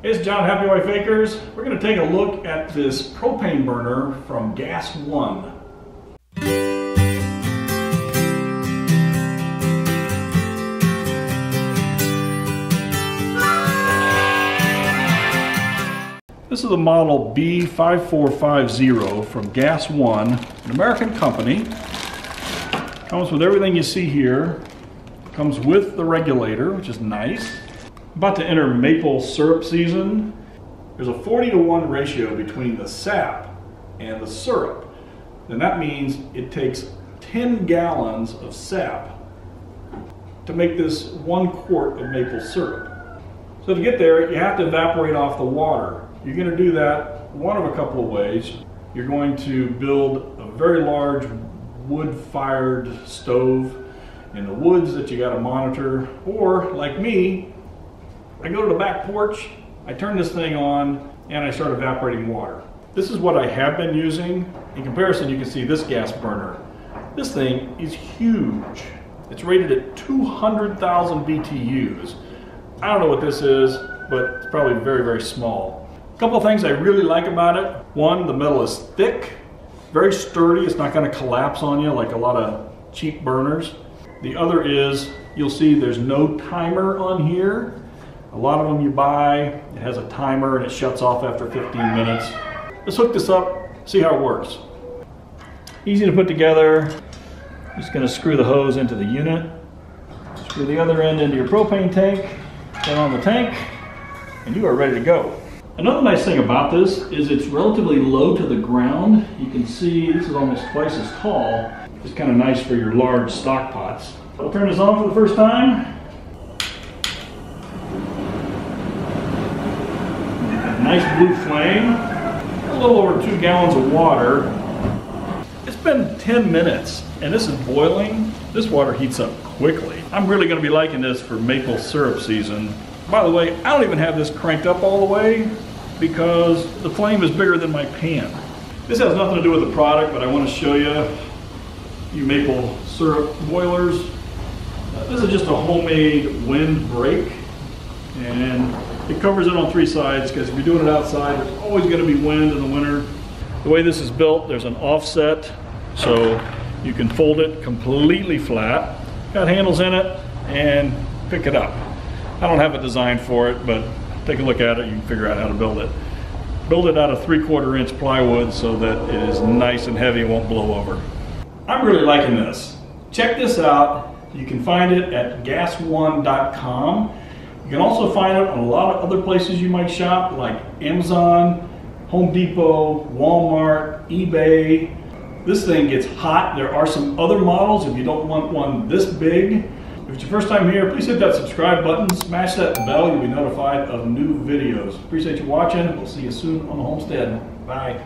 It's John Happy Wife Acres. We're going to take a look at this propane burner from GasOne. This is a model B5450 from GasOne, an American company. Comes with everything you see here. Comes with the regulator, which is nice. About to enter maple syrup season. There's a 40 to 1 ratio between the sap and the syrup. And that means it takes 10 gallons of sap to make this one quart of maple syrup. So to get there, you have to evaporate off the water. You're going to do that one of a couple of ways. You're going to build a very large wood-fired stove in the woods that you got to monitor, or like me, I go to the back porch, I turn this thing on, and I start evaporating water. This is what I have been using. In comparison, you can see this gas burner. This thing is huge. It's rated at 200,000 BTUs. I don't know what this is, but it's probably very, very small. A couple of things I really like about it. One, the metal is thick, very sturdy. It's not gonna collapse on you like a lot of cheap burners. The other is, you'll see there's no timer on here. A lot of them you buy, it has a timer and it shuts off after 15 minutes. Let's hook this up, see how it works. Easy to put together. Just gonna screw the hose into the unit. Screw the other end into your propane tank, put on the tank, and you are ready to go. Another nice thing about this is it's relatively low to the ground. You can see this is almost twice as tall. It's kind of nice for your large stock pots. I'll turn this on for the first time. Nice blue flame, a little over two gallons of water. It's been 10 minutes and this is boiling. This water heats up quickly. I'm really gonna be liking this for maple syrup season. By the way, I don't even have this cranked up all the way because the flame is bigger than my pan. This has nothing to do with the product, but I want to show you, you maple syrup boilers. Uh, this is just a homemade wind break and it covers it on three sides because if you're doing it outside, there's always going to be wind in the winter. The way this is built, there's an offset, so you can fold it completely flat. Got handles in it, and pick it up. I don't have a design for it, but take a look at it, you can figure out how to build it. Build it out of three quarter inch plywood so that it is nice and heavy, won't blow over. I'm really liking this. Check this out. You can find it at gas1.com. You can also find it on a lot of other places you might shop, like Amazon, Home Depot, Walmart, eBay. This thing gets hot. There are some other models if you don't want one this big. If it's your first time here, please hit that subscribe button, smash that bell, you'll be notified of new videos. Appreciate you watching. We'll see you soon on the homestead. Bye.